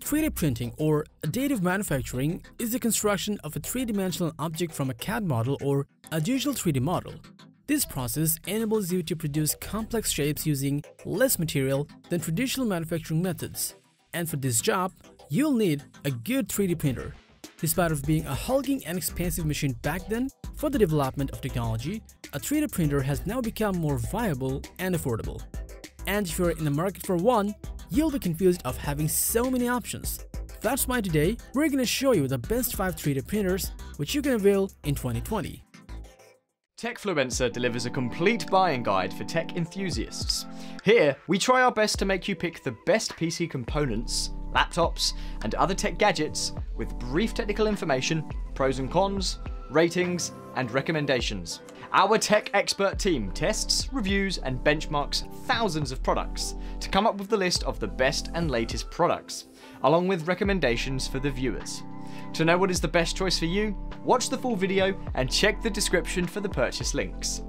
3D printing or additive manufacturing is the construction of a three-dimensional object from a CAD model or a digital 3D model. This process enables you to produce complex shapes using less material than traditional manufacturing methods. And for this job, you'll need a good 3D printer. Despite of being a hulking and expensive machine back then, for the development of technology, a 3D printer has now become more viable and affordable. And if you're in the market for one, you'll be confused of having so many options. That's why today, we're gonna show you the best 5 3D printers which you can avail in 2020. Techfluencer delivers a complete buying guide for tech enthusiasts. Here, we try our best to make you pick the best PC components, laptops, and other tech gadgets with brief technical information, pros and cons, ratings, and recommendations. Our tech expert team tests, reviews, and benchmarks thousands of products to come up with the list of the best and latest products, along with recommendations for the viewers. To know what is the best choice for you, watch the full video and check the description for the purchase links.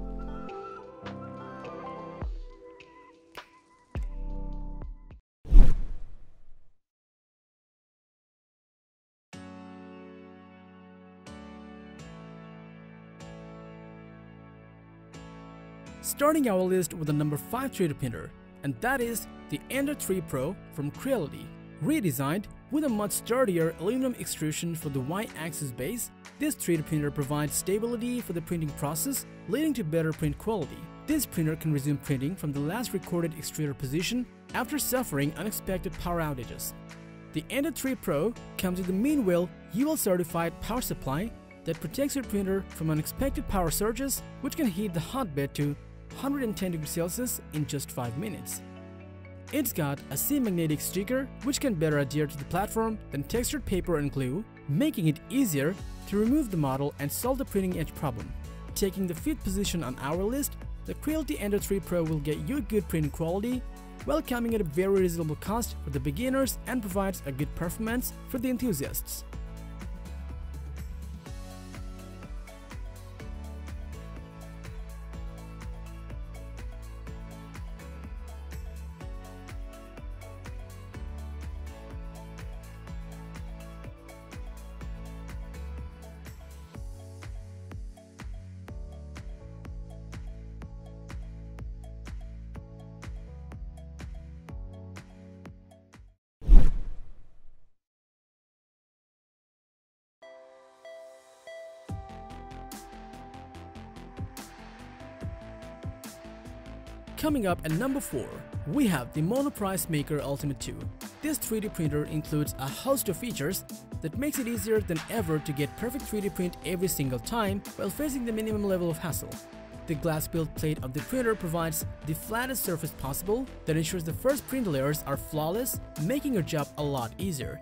Starting our list with the number 5 3D printer, and that is the Ender 3 Pro from Creality. Redesigned with a much sturdier aluminum extrusion for the Y-axis base, this 3D printer provides stability for the printing process, leading to better print quality. This printer can resume printing from the last recorded extruder position after suffering unexpected power outages. The Ender 3 Pro comes with a Meanwell UL certified power supply that protects your printer from unexpected power surges which can heat the hotbed to 110 degrees Celsius in just 5 minutes. It's got a C-magnetic sticker which can better adhere to the platform than textured paper and glue, making it easier to remove the model and solve the printing edge problem. Taking the fifth position on our list, the Creality Ender 3 Pro will get you good printing quality while coming at a very reasonable cost for the beginners and provides a good performance for the enthusiasts. Coming up at number 4, we have the Monoprice Maker Ultimate 2. This 3D printer includes a host of features that makes it easier than ever to get perfect 3D print every single time while facing the minimum level of hassle. The glass build plate of the printer provides the flattest surface possible that ensures the first print layers are flawless, making your job a lot easier.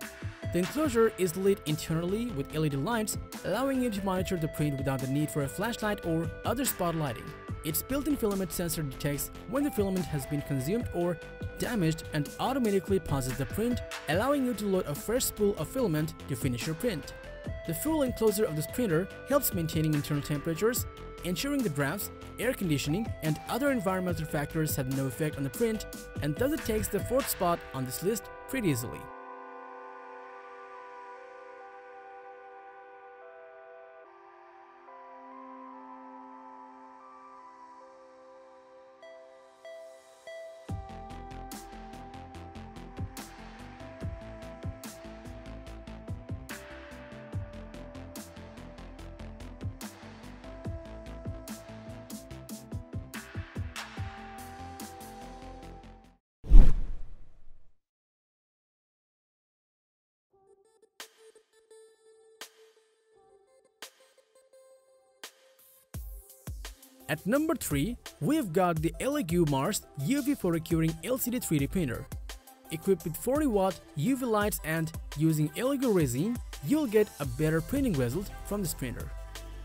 The enclosure is lit internally with LED lights, allowing you to monitor the print without the need for a flashlight or other spotlighting. Its built-in filament sensor detects when the filament has been consumed or damaged and automatically pauses the print, allowing you to load a fresh spool of filament to finish your print. The full enclosure of this printer helps maintaining internal temperatures, ensuring the drafts, air conditioning, and other environmental factors have no effect on the print, and thus it takes the fourth spot on this list pretty easily. At number 3, we've got the Elegoo Mars UV photo curing LCD 3D printer. Equipped with 40 watt UV lights and using Elegoo resin, you'll get a better printing result from this printer.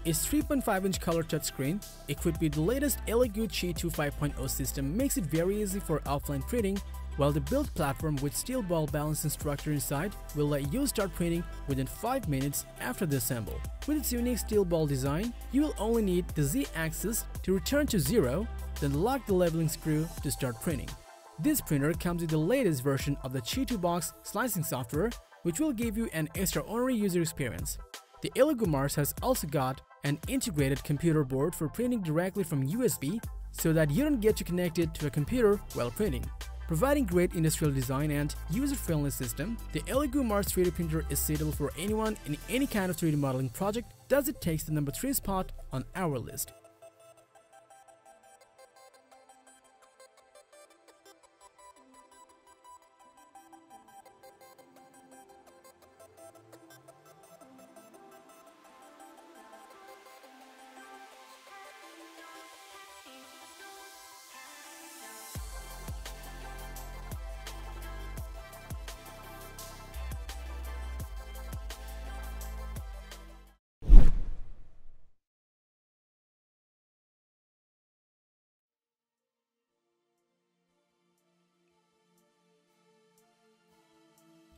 Its 3.5 inch color touchscreen, equipped with the latest Elegoo ChiTu 5.0 system makes it very easy for offline printing while the build platform with steel ball balancing structure inside will let you start printing within 5 minutes after the assemble. With its unique steel ball design, you will only need the Z-axis to return to 0, then lock the leveling screw to start printing. This printer comes with the latest version of the ChiTuBox slicing software, which will give you an extraordinary user experience. The Elegoo Mars has also got an integrated computer board for printing directly from USB so that you don't get to connect it to a computer while printing. Providing great industrial design and user-friendly system, the Elegoo Mars 3D printer is suitable for anyone in any kind of 3D modeling project, thus it takes the number 3 spot on our list.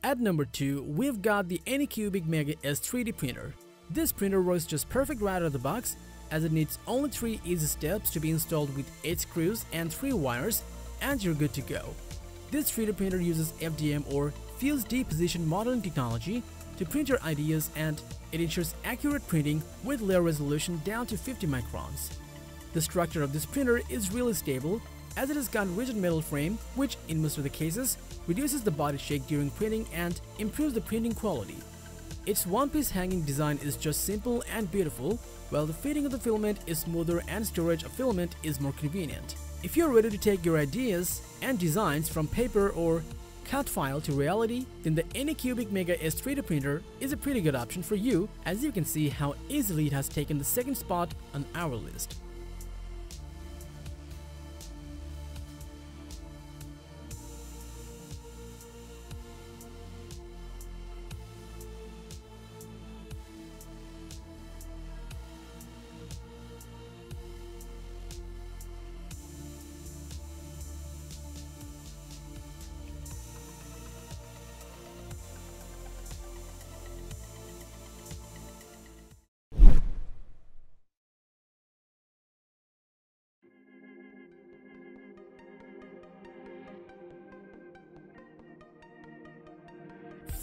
At number 2, we've got the Anycubic Mega S 3D printer. This printer works just perfect right out of the box as it needs only 3 easy steps to be installed with 8 screws and 3 wires and you're good to go. This 3D printer uses FDM or Fused Deposition Modeling technology to print your ideas and it ensures accurate printing with layer resolution down to 50 microns. The structure of this printer is really stable as it has got rigid metal frame which in most of the cases reduces the body shake during printing and improves the printing quality. Its one-piece hanging design is just simple and beautiful, while the fitting of the filament is smoother and storage of filament is more convenient. If you're ready to take your ideas and designs from paper or cut file to reality, then the Anycubic Mega S 3D printer is a pretty good option for you as you can see how easily it has taken the second spot on our list.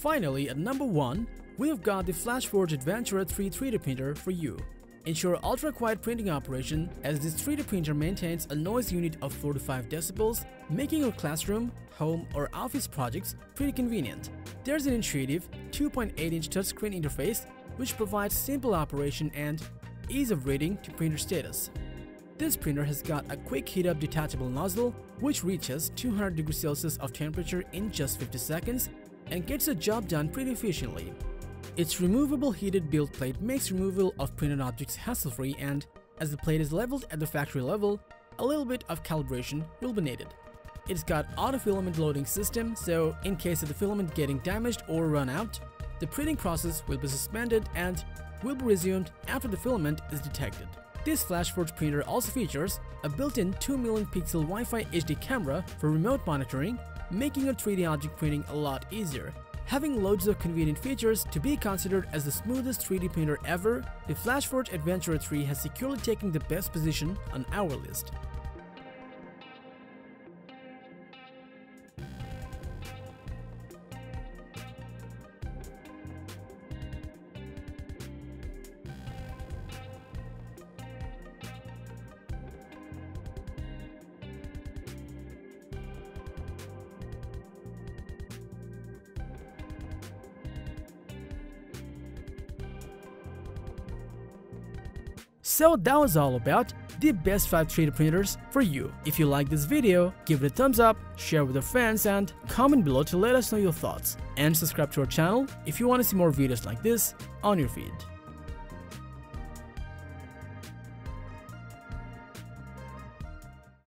Finally, at number 1, we've got the FlashForge Adventurer 3 3D printer for you. Ensure ultra-quiet printing operation as this 3D printer maintains a noise unit of 4 to 5 decibels, making your classroom, home or office projects pretty convenient. There's an intuitive 2.8-inch touchscreen interface which provides simple operation and ease of reading to printer status. This printer has got a quick heat-up detachable nozzle which reaches 200 degrees Celsius of temperature in just 50 seconds and gets the job done pretty efficiently. Its removable heated build plate makes removal of printed objects hassle-free and, as the plate is leveled at the factory level, a little bit of calibration will be needed. It's got auto-filament loading system, so in case of the filament getting damaged or run out, the printing process will be suspended and will be resumed after the filament is detected. This FlashForge printer also features a built-in 2 million pixel Wi-Fi HD camera for remote monitoring making a 3D object printing a lot easier. Having loads of convenient features to be considered as the smoothest 3D printer ever, the FlashForge Adventurer 3 has securely taken the best position on our list. So that was all about the best 5 3D printers for you. If you like this video, give it a thumbs up, share with your friends and comment below to let us know your thoughts. And subscribe to our channel if you want to see more videos like this on your feed.